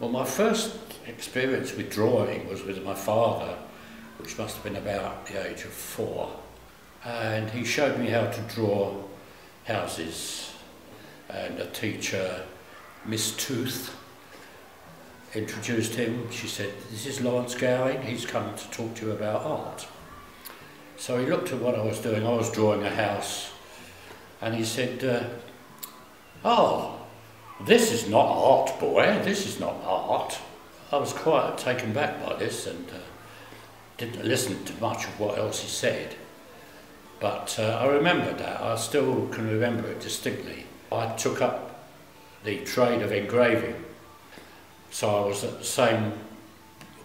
Well, my first experience with drawing was with my father, which must have been about the age of four. And he showed me how to draw houses. And a teacher, Miss Tooth, introduced him. She said, This is Lawrence Gowing, he's come to talk to you about art. So he looked at what I was doing. I was drawing a house, and he said, uh, Oh, this is not art, boy, this is not art. I was quite taken back by this and uh, didn't listen to much of what else he said. But uh, I remember that, I still can remember it distinctly. I took up the trade of engraving, so I was at the same,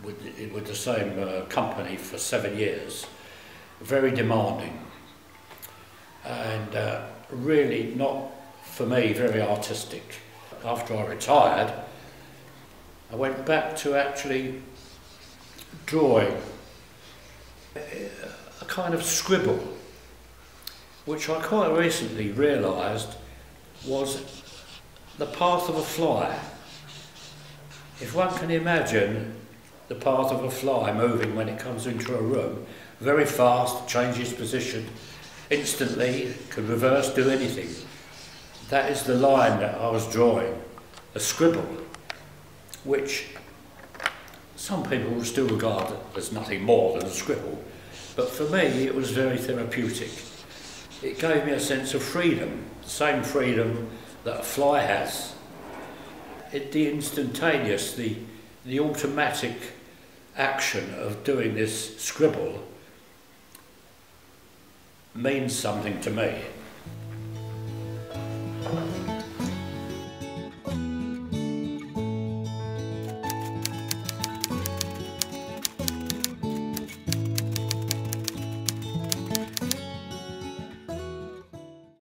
with, with the same uh, company for seven years, very demanding and uh, really not, for me, very artistic after I retired, I went back to actually drawing a kind of scribble, which I quite recently realised was the path of a fly. If one can imagine the path of a fly moving when it comes into a room, very fast, changes position, instantly, can reverse, do anything. That is the line that I was drawing, a scribble, which some people will still regard as nothing more than a scribble, but for me it was very therapeutic. It gave me a sense of freedom, the same freedom that a fly has. It, the instantaneous, the, the automatic action of doing this scribble means something to me.